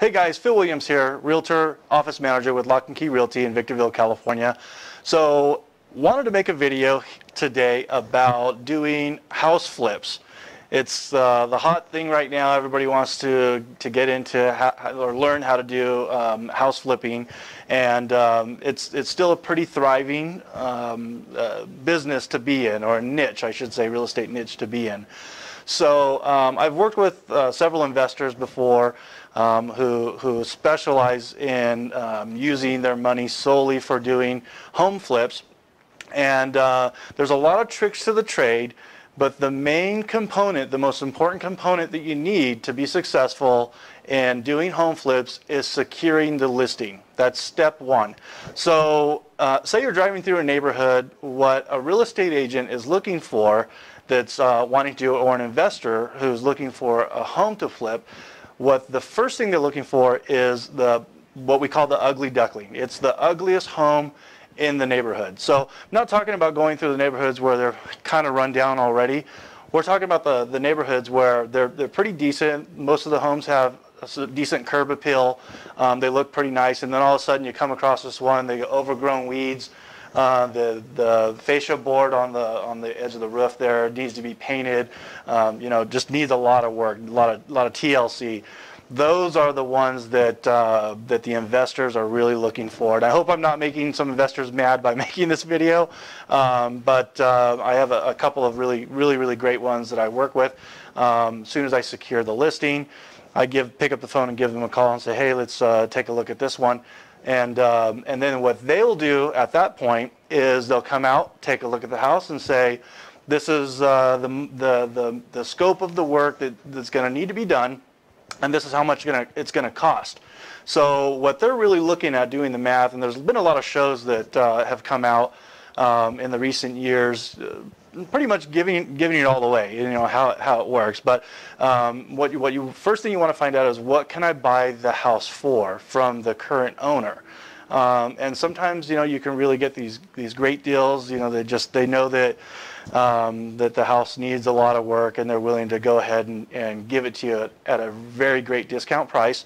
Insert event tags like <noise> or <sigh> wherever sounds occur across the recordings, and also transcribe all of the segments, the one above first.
Hey guys, Phil Williams here, Realtor Office Manager with Lock and Key Realty in Victorville, California. So, wanted to make a video today about doing house flips. It's uh, the hot thing right now. Everybody wants to, to get into or learn how to do um, house flipping, and um, it's it's still a pretty thriving um, uh, business to be in, or niche, I should say, real estate niche to be in. So um, I've worked with uh, several investors before um, who, who specialize in um, using their money solely for doing home flips. And uh, there's a lot of tricks to the trade, but the main component, the most important component that you need to be successful in doing home flips is securing the listing. That's step one. So, uh, say you're driving through a neighborhood, what a real estate agent is looking for that's uh, wanting to, or an investor who's looking for a home to flip, what the first thing they're looking for is the what we call the ugly duckling. It's the ugliest home in the neighborhood. So I'm not talking about going through the neighborhoods where they're kind of run down already. We're talking about the, the neighborhoods where they're, they're pretty decent. Most of the homes have a decent curb appeal. Um, they look pretty nice. And then all of a sudden you come across this one, they overgrown weeds. Uh, the the fascia board on the on the edge of the roof there needs to be painted. Um, you know, just needs a lot of work, a lot of a lot of TLC. Those are the ones that uh, that the investors are really looking for. And I hope I'm not making some investors mad by <laughs> making this video, um, but uh, I have a, a, couple of really really really great ones that I work with. Um, as soon as I secure the listing, I give pick up the phone and give them a call and say, hey, let's uh, take a look at this one. And, um, and then what they'll do at that point is they'll come out, take a look at the house, and say, this is uh, the, the, the, the scope of the work that, that's going to need to be done, and this is how much it's going to cost. So what they're really looking at doing the math, and there's been a lot of shows that uh, have come out um, in the recent years, uh, pretty much giving giving it all away, you know how how it works. But um, what you, what you first thing you want to find out is what can I buy the house for from the current owner. Um, and sometimes you know you can really get these these great deals. You know they just they know that um, that the house needs a lot of work and they're willing to go ahead and, and give it to you at, at a very great discount price.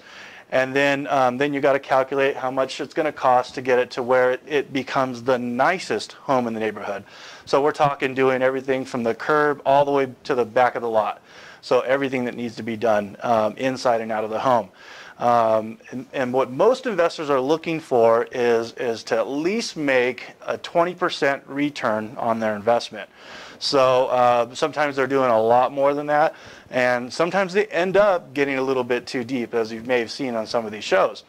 And then um, then you got to calculate how much it's going to cost to get it to where it, it becomes the nicest home in the neighborhood. So we're talking doing everything from the curb all the way to the back of the lot. So everything that needs to be done um, inside and out of the home. Um, and, and, what most investors are looking for is, is to at least make a 20% return on their investment. So uh, sometimes they're doing a lot more than that, and sometimes they end up getting a little bit too deep, as you may have seen on some of these shows.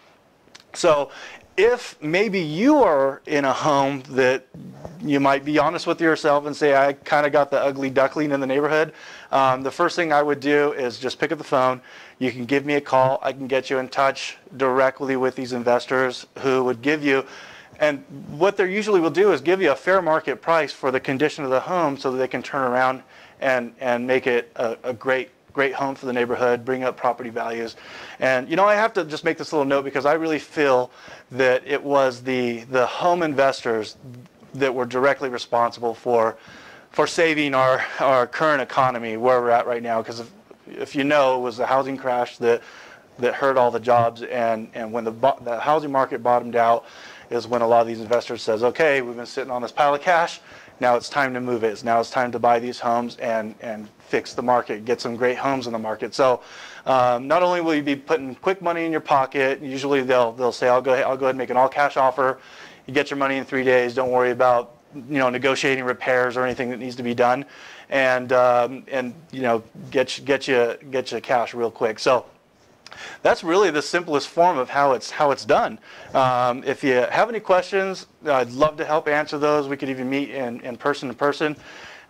So if maybe you are in a home that you might be honest with yourself and say, I kind of got the ugly duckling in the neighborhood, um, the first thing I would do is just pick up the phone. You can give me a call. I can get you in touch directly with these investors who would give you, and what they usually will do is give you a fair market price for the condition of the home so that they can turn around and, and make it a, a great great home for the neighborhood, bring up property values. And you know, I have to just make this little note because I really feel that it was the the home investors that were directly responsible for for saving our our current economy where we're at right now. Because if, if you know, it was the housing crash that that hurt all the jobs, and and when the the housing market bottomed out, is when a lot of these investors says, okay, we've been sitting on this pile of cash. Now it's time to move it. Now it's time to buy these homes and, and fix the market, get some great homes in the market. So um, not only will you be putting quick money in your pocket, usually they'll, they'll say, I'll go, ahead, I'll go ahead and make an all cash offer. You get your money in three days. Don't worry about you know, negotiating repairs or anything that needs to be done. And, um, and you know, get, get, you, get you cash real quick. So that's really the simplest form of how it's how it's done. Um, if you have any questions, I'd love to help answer those. We could even meet in, in person to person.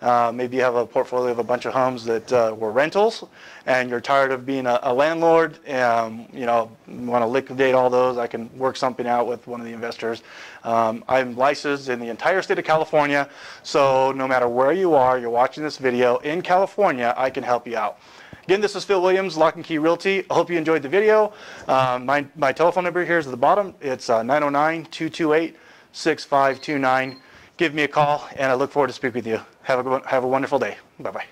Uh, maybe you have a portfolio of a bunch of homes that uh, were rentals, and you're tired of being a, a landlord. Um, you know, want to liquidate all those. I can work something out with one of the investors. Um, I'm licensed in the entire state of California, so no matter where you are, you're watching this video in California, I can help you out. Again, this is Phil Williams, Lock and Key Realty. I hope you enjoyed the video. Um, my, my telephone number here is at the bottom. It's 909-228-6529. Uh, Give me a call, and I look forward to speaking with you. Have a, have a wonderful day. Bye-bye.